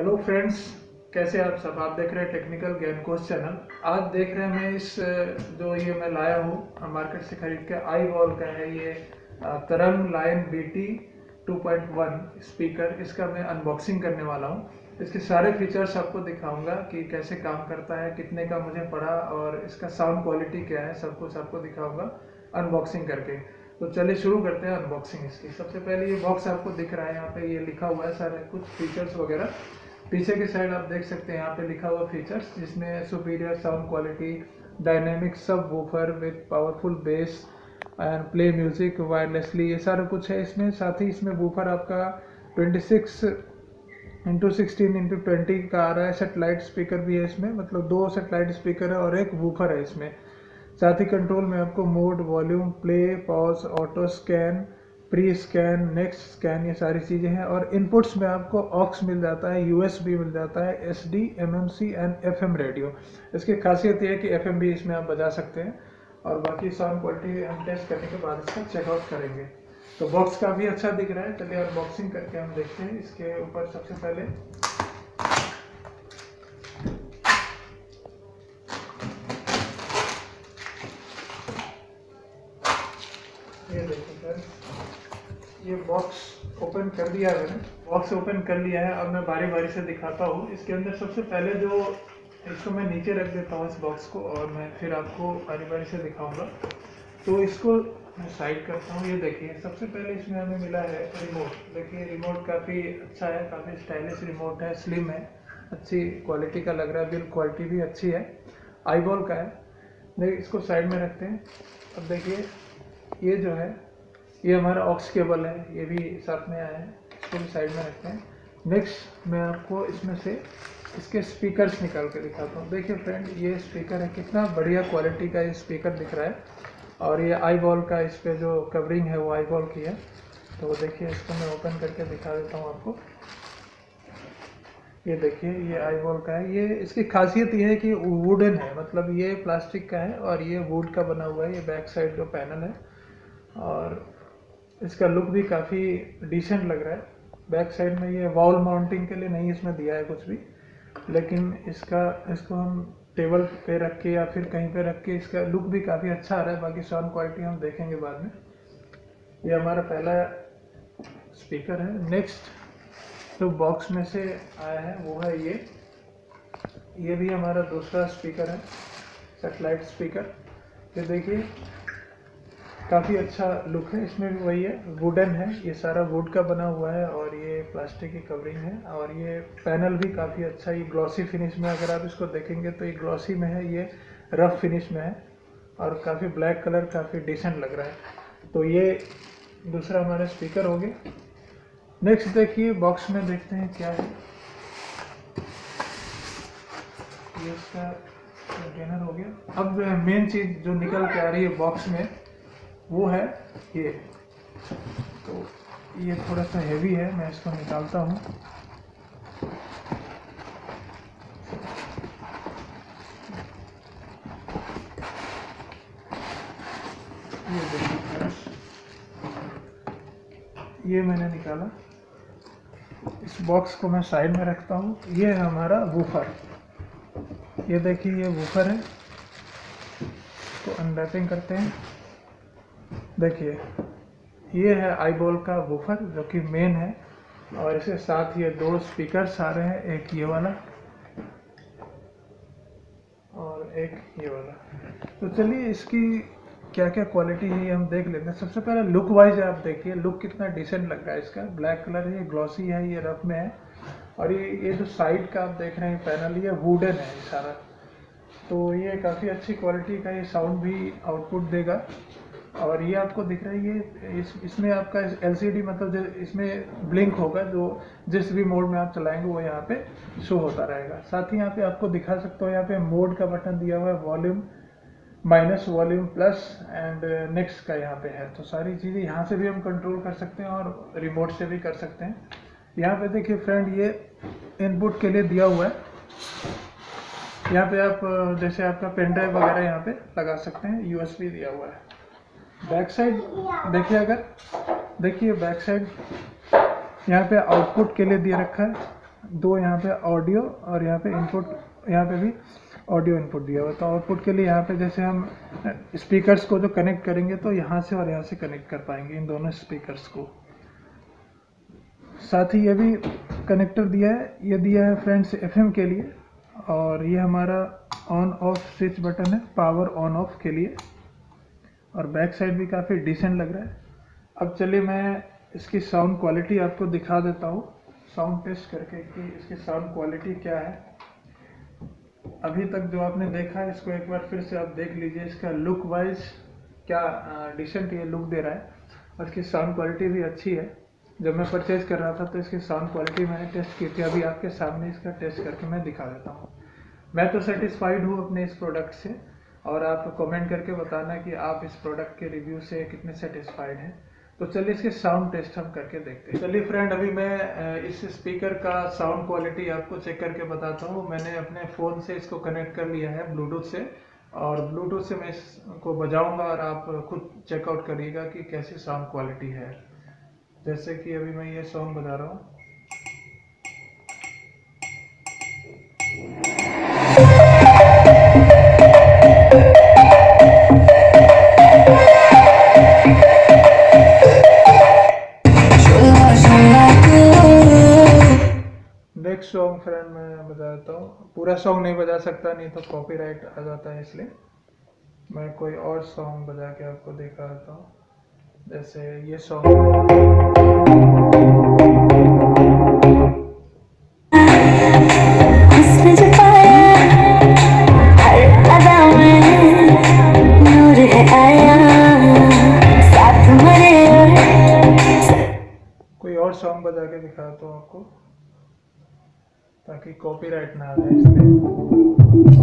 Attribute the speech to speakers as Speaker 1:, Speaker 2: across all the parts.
Speaker 1: Hello friends कैसे आप सब? आप देख रहे हैं टेक्निकल ज्ञान कोर्स चैनल आज देख रहे हैं मैं इस जो ये मैं लाया हूँ मार्केट से खरीद के आई वॉल का है ये Tarang line B T two speaker इसका मैं अनबॉक्सिंग करने वाला हूँ। इसके सारे फीचर्स आपको दिखाऊँगा कि कैसे काम करता है, कितने का मुझे पड़ा और इसका साउंड क्वालिटी क्या है, सब कुछ आपको दिखाऊँगा अनबॉक्सिंग करके। तो चलिए शुरू करते हैं अनबॉक्सिंग इसकी। सबसे पहले ये बॉक्स आपको दिख रहा है, यहाँ पे ये लिखा हुआ है सारे कुछ फीचर्स वगैरह। पीछे की साइड आप देख सकते हैं, यहाँ पे लिखा हुआ फीचर्स जिसमें superior sound quality dynamic sub woofer with powerful bass and play music wirelessly ये सारा कुछ है इसमें। साथ ही इसमें वूफर आपका 26 six into sixteen into twenty का आ रहा है। सेटेलाइट स्पीकर भी है इसमें मतलब दो सेटेलाइट स्पीकर है और एक वूफर है इसमें। साथ ही कंट्रोल में आपको mode volume play pause auto scan pre scan next scan ये सारी चीज़ें हैं और इनपुट्स में आपको ऑक्स मिल जाता है यूएसबी मिल जाता है S D M M C and F M radio इसकी खासियत ये है कि एफ़ एम भी इसमें आप बजा सकते हैं और बाकी साउंड क्वालिटी हम टेस्ट करने के बाद इसका चेकआउट करेंगे। तो बॉक्स काफ़ी अच्छा दिख रहा है, चलिए अनबॉक्सिंग करके हम देखते हैं। इसके ऊपर सबसे पहले ये देखो सर ये बॉक्स ओपन कर दिया है बॉक्स ओपन कर लिया है। अब मैं बारी बारी से दिखाता हूँ। इसके अंदर सबसे पहले जो इसको मैं नीचे रख देता हूँ इस बॉक्स को और मैं फिर आपको बारी बारी से दिखाऊँगा। तो इसको मैं साइड करता हूँ। ये देखिए, सबसे पहले इसमें हमें मिला है रिमोट देखिए रिमोट काफ़ी अच्छा है, काफ़ी स्टाइलिश रिमोट है स्लिम है। अच्छी क्वालिटी का लग रहा है। बिल्ड क्वालिटी भी अच्छी है। आई बॉल का है। देखिए इसको साइड में रखते हैं। अब देखिए, ये जो है ये हमारा ऑक्स केबल है, ये भी साथ में आया है, इसको भी साइड में रखते हैं। नेक्स्ट मैं आपको इसमें से इसके स्पीकर्स निकाल के दिखाता हूँ। देखिए फ्रेंड ये स्पीकर है, कितना बढ़िया क्वालिटी का ये स्पीकर दिख रहा है। और ये आई बॉल का इस पर जो कवरिंग है, वो आई बॉल की है। तो देखिए, इसको मैं ओपन करके दिखा देता हूँ आपको। ये देखिए, ये आई बॉल का है। ये इसकी खासियत ये है कि वुडन है मतलब ये प्लास्टिक का है और ये वुड का बना हुआ है, ये बैक साइड जो पैनल है। और इसका लुक भी काफ़ी डिसेंट लग रहा है। बैक साइड में ये वॉल माउंटिंग के लिए नहीं इसमें दिया है कुछ भी। लेकिन इसका, इसको हम टेबल पे रख के या फिर कहीं पे रख के इसका लुक भी काफ़ी अच्छा आ रहा है। बाकी साउंड क्वालिटी हम देखेंगे बाद में। ये हमारा पहला स्पीकर है। नेक्स्ट जो तो बॉक्स में से आया है, वो है ये। ये भी हमारा दूसरा स्पीकर है। सेटेलाइट स्पीकर ये देखिए काफ़ी अच्छा लुक है, इसमें भी वही है वुडन है, ये सारा वुड का बना हुआ है और ये प्लास्टिक की कवरिंग है और ये पैनल भी काफ़ी अच्छा ये ग्लॉसी फिनिश में अगर आप इसको देखेंगे तो ये ग्लॉसी में है, ये रफ फिनिश में है और काफ़ी ब्लैक कलर काफ़ी डिसेंट लग रहा है। तो ये दूसरा हमारा स्पीकर हो गया। नेक्स्ट देखिए बॉक्स में देखते हैं क्या है। ये इसका कंटेनर हो गया। अब मेन चीज़ जो निकल के आ रही है बॉक्स में वो है, ये। तो ये थोड़ा सा हैवी है, मैं इसको निकालता हूँ। ये देखिए ये मैंने निकाला। इस बॉक्स को मैं साइड में रखता हूँ। ये है हमारा वूफर ये देखिए, ये वूफर है। तो अनरैपिंग करते हैं। देखिए, ये है आई बॉल का वूफर जो कि मेन है और इसके साथ ये दो स्पीकर्स आ रहे हैं, एक ये वाला और एक ये वाला। तो चलिए इसकी क्या क्या क्वालिटी है हम देख लेते हैं। सबसे पहले लुक वाइज आप देखिए लुक कितना डिसेंट लग रहा है इसका। ब्लैक कलर है, ये ग्लॉसी है, ये रफ में है। और ये ये जो साइड का आप देख रहे हैं पैनल ये वुडन है सारा। तो ये काफ़ी अच्छी क्वालिटी का ये साउंड भी आउटपुट देगा। और ये आपको दिख रहा है, ये इस, इसमें आपका एलसीडी मतलब जो इसमें ब्लिंक होगा, जो जिस भी मोड में आप चलाएँगे, वो यहाँ पे शो होता रहेगा। साथ ही यहाँ पे आपको दिखा सकते हो, यहाँ पे मोड का बटन दिया हुआ है volume minus volume plus and next का यहाँ पे है। तो सारी चीज़ें यहाँ से भी हम कंट्रोल कर सकते हैं और रिमोट से भी कर सकते हैं। यहाँ पे देखिए फ्रेंड ये इनपुट के लिए दिया हुआ है। यहाँ पे आप, जैसे आपका पेन ड्राइव वगैरह यहाँ पे लगा सकते हैं यूएसबी दिया हुआ है। बैक साइड देखिए अगर, देखिए बैक साइड यहाँ पे आउटपुट के लिए दिए रखा है। दो यहाँ पे ऑडियो और यहाँ पे इनपुट यहाँ पे भी ऑडियो इनपुट दिया हुआ है। तो आउटपुट के लिए यहाँ पे जैसे हम स्पीकर्स को जो कनेक्ट करेंगे तो यहाँ से और यहाँ से कनेक्ट कर पाएँगे इन दोनों स्पीकर्स को। साथ ही ये भी कनेक्टर दिया है। ये दिया है फ्रेंड्स एफएम के लिए और ये हमारा ऑन ऑफ़ स्विच बटन है पावर ऑन ऑफ़ के लिए। और बैक साइड भी काफ़ी डिसेंट लग रहा है। अब चलिए मैं इसकी साउंड क्वालिटी आपको दिखा देता हूँ। साउंड टेस्ट करके कि इसकी साउंड क्वालिटी क्या है। अभी तक जो आपने देखा है इसको एक बार फिर से आप देख लीजिए, इसका लुक वाइज क्या डिसेंट ये लुक दे रहा है। और इसकी साउंड क्वालिटी भी अच्छी है। जब मैं परचेज कर रहा था तो इसकी साउंड क्वालिटी मैंने टेस्ट की थी। अभी आपके सामने इसका टेस्ट करके मैं दिखा देता हूँ। मैं तो सेटिस्फाइड हूँ अपने इस प्रोडक्ट से। और आप कमेंट करके बताना कि आप इस प्रोडक्ट के रिव्यू से कितने सेटिस्फाइड हैं। तो चलिए इसके साउंड टेस्ट हम करके देखते हैं। चलिए फ्रेंड अभी मैं इस स्पीकर का साउंड क्वालिटी आपको चेक करके बताता हूँ। मैंने अपने फ़ोन से इसको कनेक्ट कर लिया है ब्लूटूथ से। और ब्लूटूथ से मैं इसको बजाऊँगा और आप खुद चेकआउट करिएगा कि कैसी साउंड क्वालिटी है। जैसे कि अभी मैं ये सॉन्ग बजा रहा हूँ। फ्रेंड मैं बजा देता हूँ। पूरा सॉन्ग नहीं बजा सकता नहीं तो कॉपीराइट आ जाता है इसलिए। मैं कोई और सॉन्ग बजा के आपको दिखा देता हूँ। जैसे ये सॉन्ग कोई और सॉन्ग बजा के दिखाता हूँ आपको। ताकि कॉपीराइट ना आ जाए इसलिए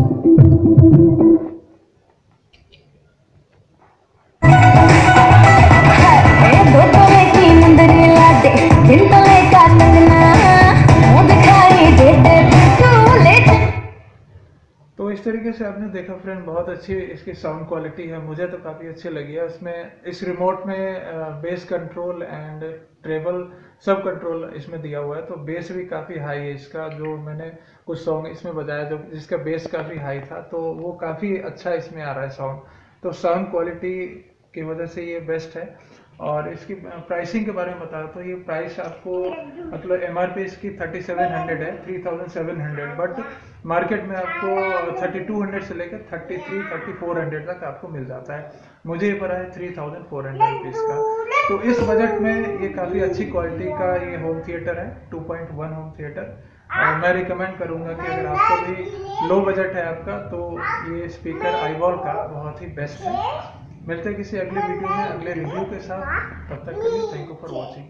Speaker 1: से आपने देखा फ्रेंड बहुत अच्छी इसकी साउंड क्वालिटी है। मुझे तो काफ़ी अच्छी लगी है। इसमें, इस रिमोट में बेस कंट्रोल एंड ट्रेबल सब कंट्रोल इसमें दिया हुआ है। तो बेस भी काफ़ी हाई है इसका। जो मैंने कुछ सॉन्ग इसमें बजाया जो जिसका बेस काफ़ी हाई था तो वो काफ़ी अच्छा इसमें आ रहा है साउंड तो साउंड क्वालिटी की वजह से ये बेस्ट है। और इसकी प्राइसिंग के बारे में बता तो ये प्राइस आपको मतलब एम आर पी इसकी थर्टी सेवन हंड्रेड है three thousand seven hundred but market में आपको थर्टी टू हंड्रेड से लेकर thirty three, thirty four hundred तक आपको मिल जाता है। मुझे ये पड़ा है three thousand four hundred rupees का। तो इस बजट में ये काफ़ी अच्छी क्वालिटी का ये होम थिएटर है two point one home theatre और मैं रिकमेंड करूँगा कि अगर आपको भी लो बजट है आपका तो ये स्पीकर आईवॉल का बहुत ही बेस्ट है। मिलते हैं किसी अगले वीडियो में, अगले रिव्यू के साथ। तब तक के लिए थैंक यू फॉर वॉचिंग